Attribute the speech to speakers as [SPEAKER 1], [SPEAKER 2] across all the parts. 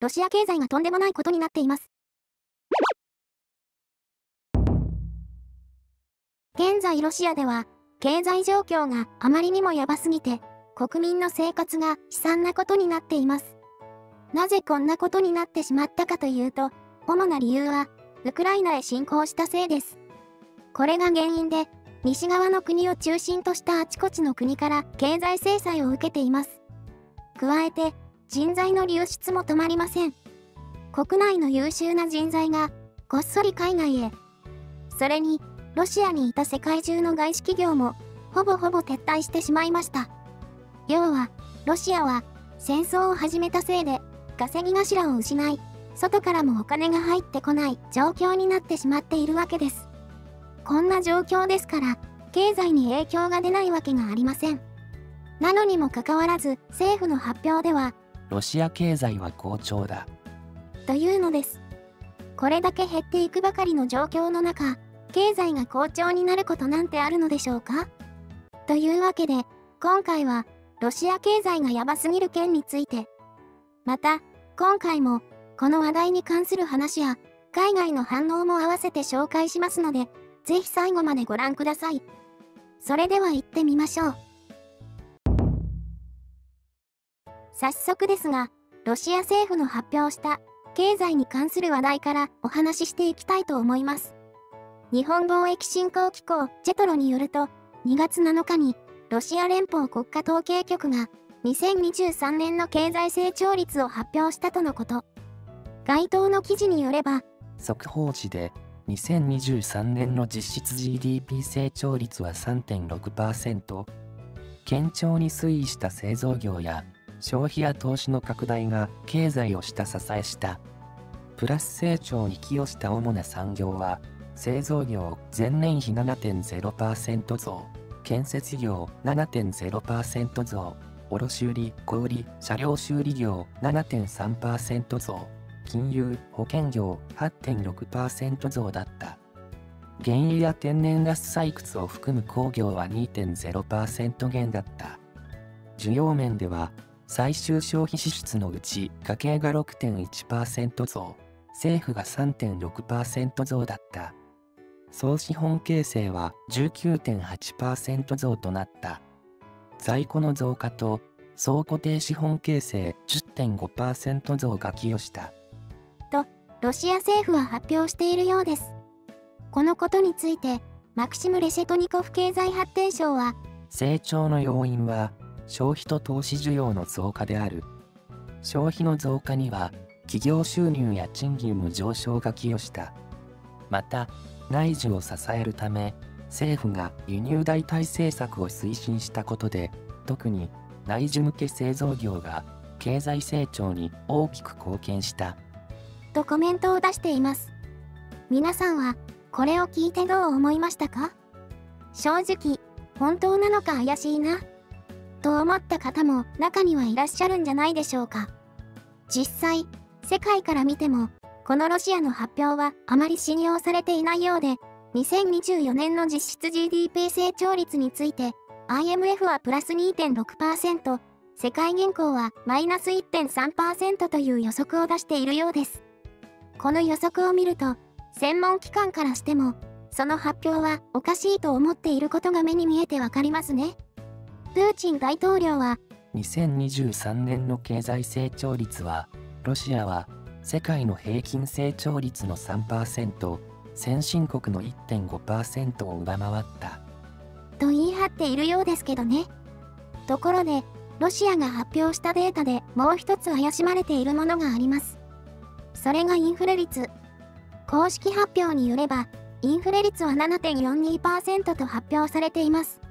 [SPEAKER 1] ロシア経済がとんでもないことになっています。現在ロシアでは、経済状況があまりにもやばすぎて、国民の生活が悲惨なことになっています。なぜこんなことになってしまったかというと、主な理由は、ウクライナへ侵攻したせいです。これが原因で、西側の国を中心としたあちこちの国から経済制裁を受けています。加えて、人材の流出も止まりません。国内の優秀な人材が、こっそり海外へ。それに、ロシアにいた世界中の外資企業も、ほぼほぼ撤退してしまいました。要は、ロシアは、戦争を始めたせいで、稼ぎ頭を失い、外からもお金が入ってこない状況になってしまっているわけです。こんな状況ですから、経済に影響が出ないわけがありません。なのにもかかわらず、政府の発表では、
[SPEAKER 2] ロシア経済は好調だ。
[SPEAKER 1] というのです。これだけ減っていくばかりの状況の中、経済が好調になることなんてあるのでしょうか？というわけで、今回は、ロシア経済がやばすぎる件について、また、今回も、この話題に関する話や、海外の反応も合わせて紹介しますので、ぜひ最後までご覧ください。それでは行ってみましょう。早速ですが、ロシア政府の発表した経済に関する話題からお話ししていきたいと思います。日本貿易振興機構ジェトロによると、2月7日にロシア連邦国家統計局が2023年の経済成長率を発表したとのこと。該当の記事によれば、
[SPEAKER 2] 速報値で2023年の実質 GDP 成長率は3.6%堅調に推移した製造業や消費や投資の拡大が経済を下支えしたプラス成長に寄与した主な産業は製造業前年比7.0%増建設業7.0%増卸売小売車両修理業7.3%増金融、保険業8.6%増だった。原油や天然ガス採掘を含む工業は2.0%減だった。需要面では、最終消費支出のうち家計が6.1%増、政府が3.6%増だった。総資本形成は19.8%増となった。在庫の増加と総固定資本形成10.5%増が寄与した。
[SPEAKER 1] ロシア政府は発表しているようです。このことについて、マクシム・レシェトニコフ経済発展省は、
[SPEAKER 2] 成長の要因は、消費と投資需要の増加である。消費の増加には、企業収入や賃金の上昇が寄与した。また、内需を支えるため、政府が輸入代替政策を推進したことで、特に内需向け製造業が経済成長に大きく貢献した。
[SPEAKER 1] とコメントを出しています。皆さんは、これを聞いてどう思いましたか？正直、本当なのか怪しいな。と思った方も中にはいらっしゃるんじゃないでしょうか。実際、世界から見ても、このロシアの発表はあまり信用されていないようで、2024年の実質 GDP 成長率について、IMF はプラス2.6%、世界銀行はマイナス1.3%という予測を出しているようです。この予測を見ると、専門機関からしても、その発表はおかしいと思っていることが目に見えてわかりますね。プーチン大統領は、
[SPEAKER 2] 2023年の経済成長率は、ロシアは世界の平均成長率の3%、先進国の1.5%を上回った。
[SPEAKER 1] と言い張っているようですけどね。ところで、ロシアが発表したデータでもう一つ怪しまれているものがあります。それがインフレ率。公式発表によれば、インフレ率は7.42%と発表されています。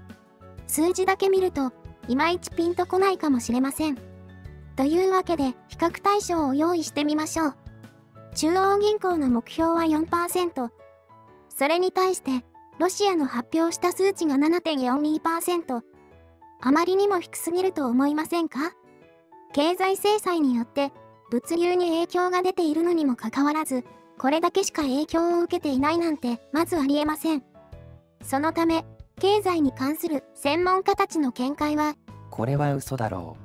[SPEAKER 1] 数字だけ見ると、いまいちピンとこないかもしれません。というわけで、比較対象を用意してみましょう。中央銀行の目標は4%。それに対して、ロシアの発表した数値が7.42%。あまりにも低すぎると思いませんか？経済制裁によって物流に影響が出ているのにもかかわらず、これだけしか影響を受けていないなんて、まずありえません。そのため、経済に関する専門家たちの見解は、
[SPEAKER 2] これは嘘だろ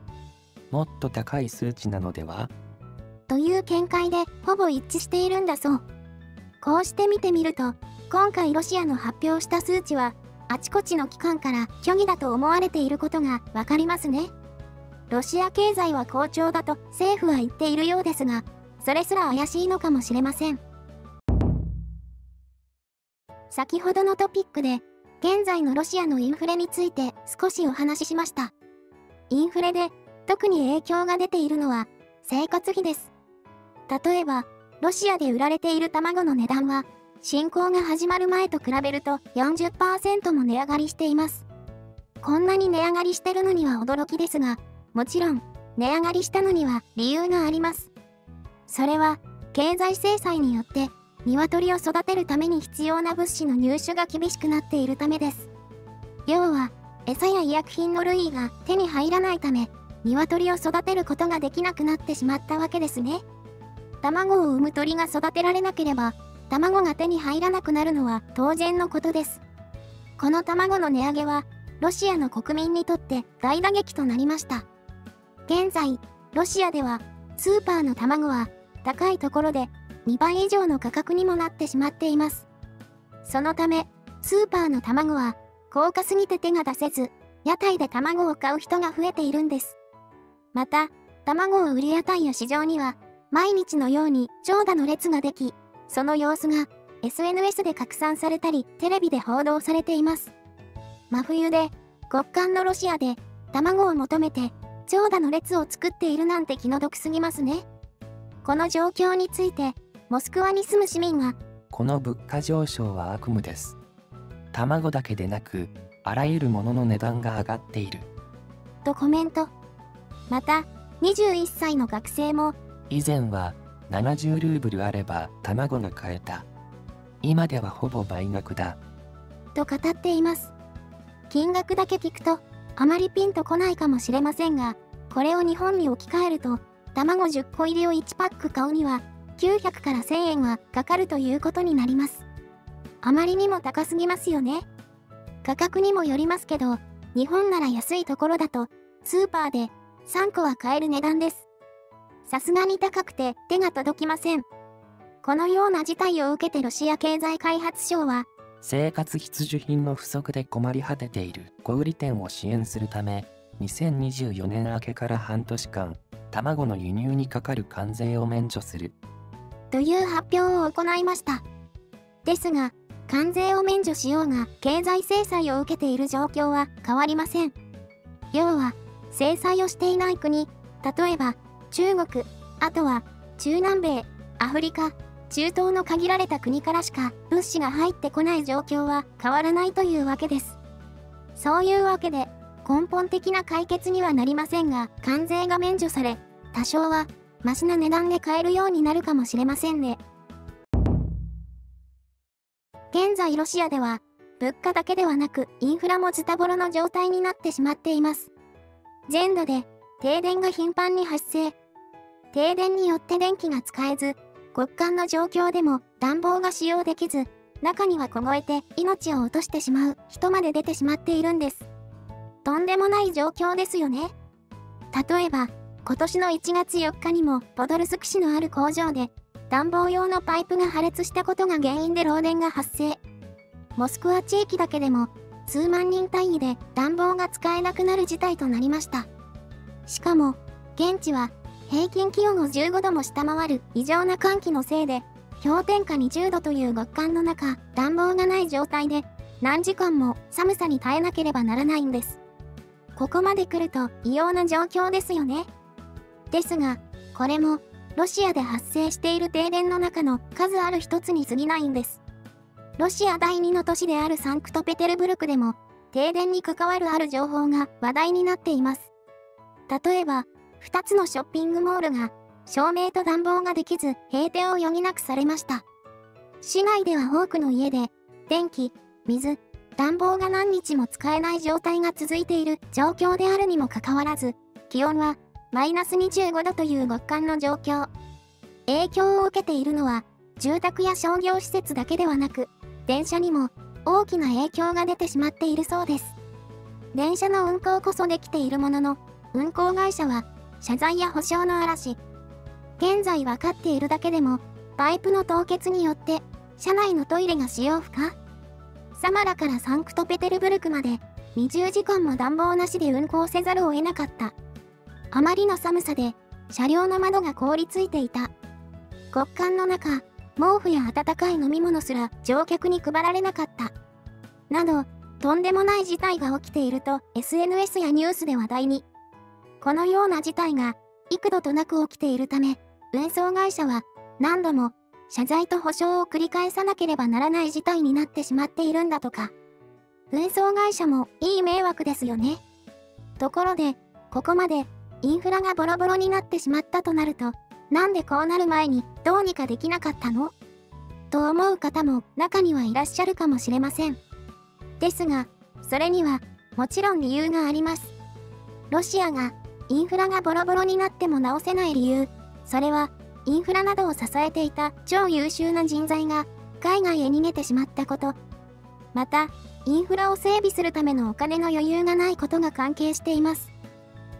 [SPEAKER 2] う。もっと高い数値なのでは？
[SPEAKER 1] という見解でほぼ一致しているんだそう。こうして見てみると、今回ロシアの発表した数値は、あちこちの機関から虚偽だと思われていることがわかりますね。ロシア経済は好調だと政府は言っているようですが、それすら怪しいのかもしれません。先ほどのトピックで、現在のロシアのインフレについて少しお話ししました。インフレで特に影響が出ているのは生活費です。例えば、ロシアで売られている卵の値段は侵攻が始まる前と比べると40%も値上がりしています。こんなに値上がりしてるのには驚きですが、もちろん、値上がりしたのには理由があります。それは、経済制裁によって、鶏を育てるために必要な物資の入手が厳しくなっているためです。要は、餌や医薬品の類が手に入らないため、鶏を育てることができなくなってしまったわけですね。卵を産む鳥が育てられなければ、卵が手に入らなくなるのは当然のことです。この卵の値上げは、ロシアの国民にとって大打撃となりました。現在、ロシアでは、スーパーの卵は、高いところで2倍以上の価格にもなってしまっています。そのため、スーパーの卵は、高価すぎて手が出せず、屋台で卵を買う人が増えているんです。また、卵を売る屋台や市場には、毎日のように長蛇の列ができ、その様子が SNS で拡散されたりテレビで報道されています。真冬で極寒のロシアで卵を求めて長蛇の列を作っているなんて気の毒すぎますね。この状況についてモスクワに住む市民は
[SPEAKER 2] この物価上昇は悪夢です。卵だけでなくあらゆるものの値段が上がっている。
[SPEAKER 1] とコメント。また21歳の学生も
[SPEAKER 2] 以前は70ルーブルあれば卵が買えた。今ではほぼ倍額だ。
[SPEAKER 1] と語っています。金額だけ聞くと、あまりピンとこないかもしれませんが、これを日本に置き換えると、卵10個入りを1パック買うには、900から1000円はかかるということになります。あまりにも高すぎますよね。価格にもよりますけど、日本なら安いところだと、スーパーで3個は買える値段です。さすがに高くて手が届きません。このような事態を受けてロシア経済開発省は、
[SPEAKER 2] 生活必需品の不足で困り果てている小売店を支援するため、2024年明けから半年間、卵の輸入にかかる関税を免除する。
[SPEAKER 1] という発表を行いました。ですが、関税を免除しようが経済制裁を受けている状況は変わりません。要は、制裁をしていない国、例えば中国、あとは中南米、アフリカ、中東の限られた国からしか物資が入ってこない状況は変わらないというわけです。そういうわけで根本的な解決にはなりませんが関税が免除され多少はマシな値段で買えるようになるかもしれませんね。現在ロシアでは物価だけではなくインフラもズタボロの状態になってしまっています。全土で停電が頻繁に発生。停電によって電気が使えず、極寒の状況でも暖房が使用できず、中には凍えて命を落としてしまう人まで出てしまっているんです。とんでもない状況ですよね。例えば、今年の1月4日にもポドルスク市のある工場で暖房用のパイプが破裂したことが原因で漏電が発生。モスクワ地域だけでも数万人単位で暖房が使えなくなる事態となりました。しかも、現地は平均気温を15度も下回る異常な寒気のせいで、氷点下20度という極寒の中、暖房がない状態で、何時間も寒さに耐えなければならないんです。ここまで来ると異様な状況ですよね。ですが、これも、ロシアで発生している停電の中の数ある一つに過ぎないんです。ロシア第2の都市であるサンクトペテルブルクでも、停電に関わるある情報が話題になっています。例えば、2つのショッピングモールが照明と暖房ができず閉店を余儀なくされました。市内では多くの家で電気、水、暖房が何日も使えない状態が続いている状況であるにもかかわらず、気温はマイナス25度という極寒の状況。影響を受けているのは住宅や商業施設だけではなく、電車にも大きな影響が出てしまっているそうです。電車の運行こそできているものの、運行会社は謝罪や保証の嵐。現在分かっているだけでも、パイプの凍結によって、車内のトイレが使用不可サマラからサンクトペテルブルクまで、20時間も暖房なしで運行せざるを得なかった。あまりの寒さで、車両の窓が凍りついていた。極寒の中、毛布や温かい飲み物すら乗客に配られなかった。など、とんでもない事態が起きていると SNS やニュースで話題に。このような事態が幾度となく起きているため、運送会社は何度も謝罪と保証を繰り返さなければならない事態になってしまっているんだとか。運送会社もいい迷惑ですよね。ところで、ここまでインフラがボロボロになってしまったとなると、なんでこうなる前にどうにかできなかったの？と思う方も中にはいらっしゃるかもしれません。ですが、それにはもちろん理由があります。ロシアがインフラがボロボロになっても直せない理由、それはインフラなどを支えていた超優秀な人材が海外へ逃げてしまったこと、また、インフラを整備するためのお金の余裕がないことが関係しています。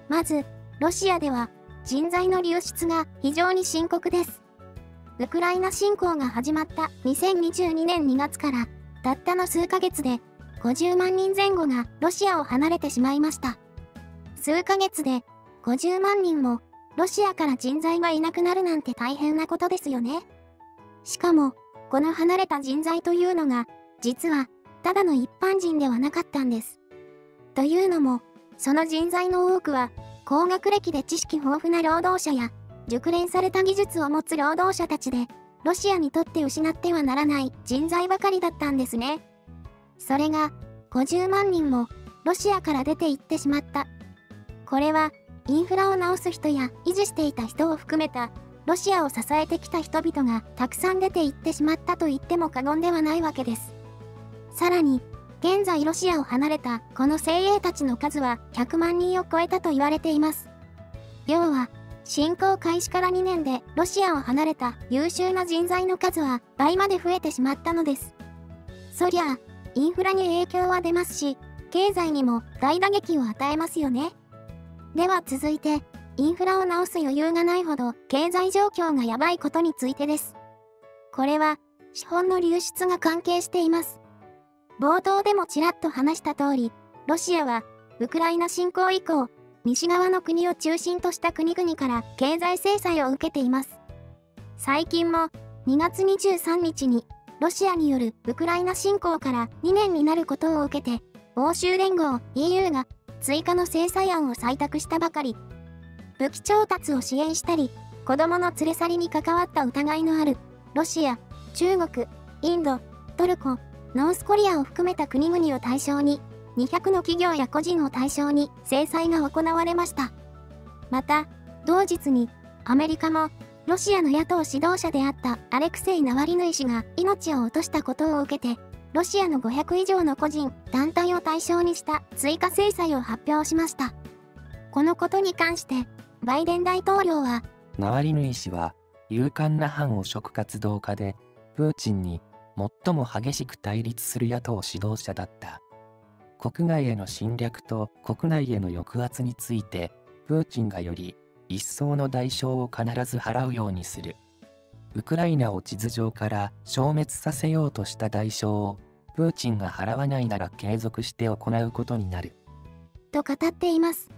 [SPEAKER 1] まず、ロシアでは人材の流出が非常に深刻です。ウクライナ侵攻が始まった2022年2月からたったの数ヶ月で50万人前後がロシアを離れてしまいました。数ヶ月で50万人もロシアから人材がいなくなるなんて大変なことですよね。しかも、この離れた人材というのが、実は、ただの一般人ではなかったんです。というのも、その人材の多くは、高学歴で知識豊富な労働者や、熟練された技術を持つ労働者たちで、ロシアにとって失ってはならない人材ばかりだったんですね。それが、50万人もロシアから出て行ってしまった。これは、インフラを直す人や維持していた人を含めた、ロシアを支えてきた人々がたくさん出て行ってしまったと言っても過言ではないわけです。さらに、現在ロシアを離れたこの精鋭たちの数は100万人を超えたと言われています。要は、侵攻開始から2年でロシアを離れた優秀な人材の数は倍まで増えてしまったのです。そりゃあ、インフラに影響は出ますし、経済にも大打撃を与えますよね。では続いて、インフラを直す余裕がないほど経済状況がやばいことについてです。これは、資本の流出が関係しています。冒頭でもちらっと話した通り、ロシアは、ウクライナ侵攻以降、西側の国を中心とした国々から経済制裁を受けています。最近も、2月23日に、ロシアによるウクライナ侵攻から2年になることを受けて、欧州連合 EU が追加の制裁案を採択したばかり。武器調達を支援したり、子供の連れ去りに関わった疑いのある、ロシア、中国、インド、トルコ、ノースコリアを含めた国々を対象に、200の企業や個人を対象に制裁が行われました。また、同日に、アメリカも、ロシアの野党指導者であったアレクセイ・ナワリヌイ氏が命を落としたことを受けて、ロシアの500以上の個人、団体を対象にした追加制裁を発表しました。このことに関して、バイデン大統領は、
[SPEAKER 2] ナワリヌイ氏は、勇敢な反汚職活動家で、プーチンに最も激しく対立する野党指導者だった。国外への侵略と国内への抑圧について、プーチンがより一層の代償を必ず払うようにする。ウクライナを地図上から消滅させようとした代償を、プーチンが払わないなら継続して行うことになる。
[SPEAKER 1] と語っています。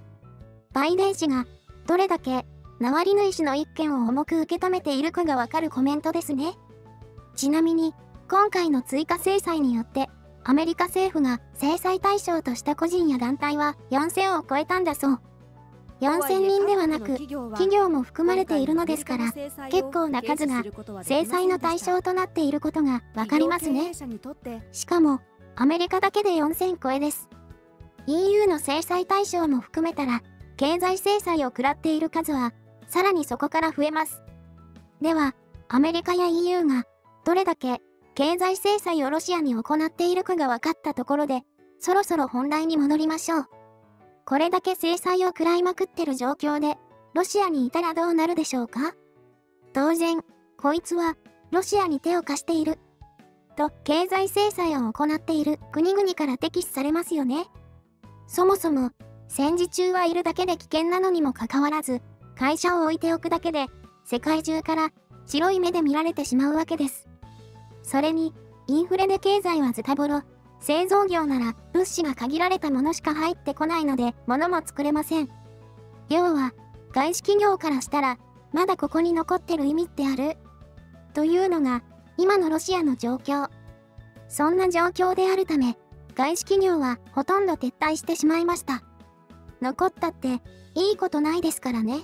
[SPEAKER 1] バイデン氏が、どれだけ、ナワリヌイ氏の一件を重く受け止めているかがわかるコメントですね。ちなみに、今回の追加制裁によって、アメリカ政府が制裁対象とした個人や団体は4000を超えたんだそう。4000人ではなく、企業も含まれているのですから、結構な数が制裁の対象となっていることがわかりますね。しかも、アメリカだけで4000超えです。EU の制裁対象も含めたら、経済制裁を食らっている数は、さらにそこから増えます。では、アメリカや EU が、どれだけ経済制裁をロシアに行っているかが分かったところで、そろそろ本題に戻りましょう。これだけ制裁を食らいまくってる状況で、ロシアにいたらどうなるでしょうか？当然、こいつは、ロシアに手を貸している。と、経済制裁を行っている国々から敵視されますよね。そもそも、戦時中はいるだけで危険なのにもかかわらず、会社を置いておくだけで、世界中から白い目で見られてしまうわけです。それに、インフレで経済はズタボロ、製造業なら物資が限られたものしか入ってこないので物も作れません。要は、外資企業からしたら、まだここに残ってる意味ってある？というのが、今のロシアの状況。そんな状況であるため、外資企業はほとんど撤退してしまいました。残ったっていいことないですからね。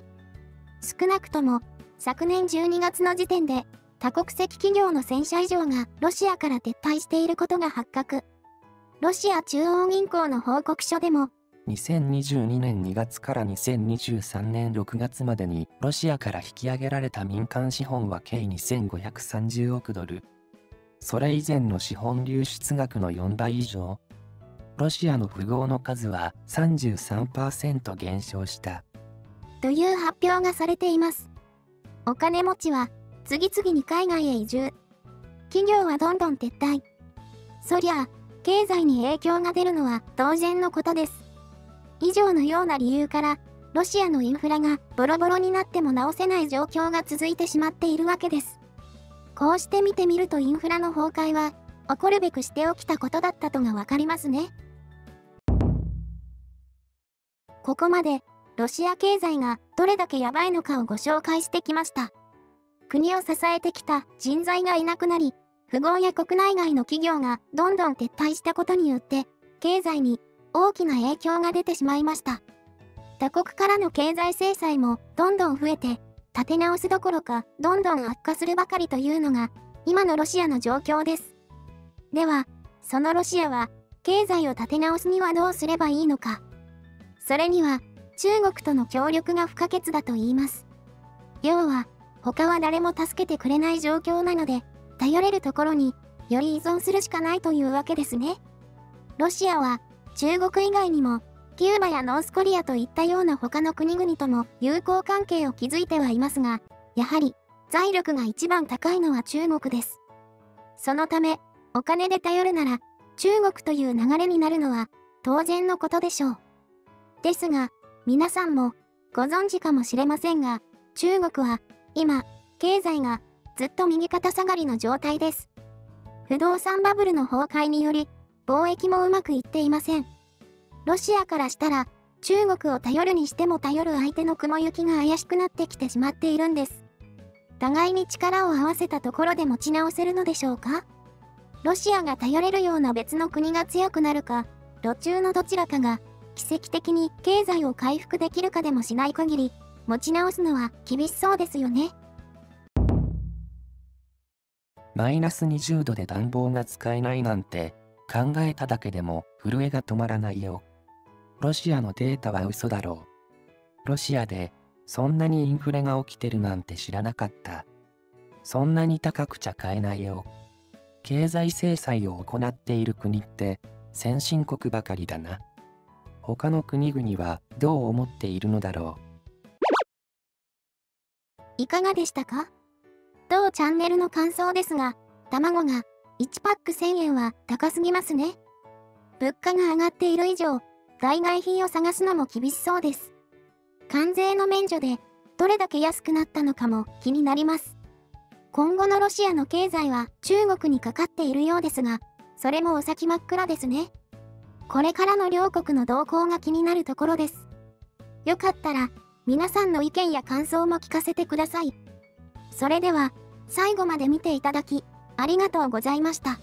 [SPEAKER 1] 少なくとも昨年12月の時点で多国籍企業の1000社以上がロシアから撤退していることが発覚。ロシア中央銀行の報告書でも
[SPEAKER 2] 2022年2月から2023年6月までにロシアから引き上げられた民間資本は計2530億ドル。それ以前の資本流出額の4倍以上。ロシアの富豪の数は33%減少した。
[SPEAKER 1] という発表がされています。お金持ちは次々に海外へ移住。企業はどんどん撤退。そりゃ、経済に影響が出るのは当然のことです。以上のような理由から、ロシアのインフラがボロボロになっても直せない状況が続いてしまっているわけです。こうして見てみるとインフラの崩壊は、起こるべくして起きたことだったとがわかりますね。ここまで、ロシア経済がどれだけやばいのかをご紹介してきました。国を支えてきた人材がいなくなり、富豪や国内外の企業がどんどん撤退したことによって、経済に大きな影響が出てしまいました。他国からの経済制裁もどんどん増えて、立て直すどころかどんどん悪化するばかりというのが今のロシアの状況です。では、そのロシアは経済を立て直すにはどうすればいいのか。それには中国との協力が不可欠だと言います。要は、他は誰も助けてくれない状況なので、頼れるところにより依存するしかないというわけですね。ロシアは中国以外にもキューバやノースコリアといったような他の国々とも友好関係を築いてはいますが、やはり財力が一番高いのは中国です。そのため、お金で頼るなら中国という流れになるのは当然のことでしょう。ですが、皆さんもご存知かもしれませんが、中国は今、経済がずっと右肩下がりの状態です。不動産バブルの崩壊により、貿易もうまくいっていません。ロシアからしたら、中国を頼るにしても頼る相手の雲行きが怪しくなってきてしまっているんです。互いに力を合わせたところで持ち直せるのでしょうか？ロシアが頼れるような別の国が強くなるか、路中のどちらかが奇跡的に経済を回復できるかでもしない限り、持ち直すのは厳しそうですよね。
[SPEAKER 2] マイナス20度で暖房が使えないなんて考えただけでも震えが止まらないよ。ロシアのデータは嘘だろう。ロシアでそんなにインフレが起きてるなんて知らなかった。そんなに高くちゃ買えないよ。経済制裁を行っている国って先進国ばかりだな。他の国々はどう思っているのだろ
[SPEAKER 1] う。いかがでしたか？当チャンネルの感想ですが、卵が1パック1000円は高すぎますね。物価が上がっている以上、代替品を探すのも厳しそうです。関税の免除でどれだけ安くなったのかも気になります。今後のロシアの経済は中国にかかっているようですが、それもお先真っ暗ですね。これからの両国の動向が気になるところです。よかったら、皆さんの意見や感想も聞かせてください。それでは、最後まで見ていただき、ありがとうございました。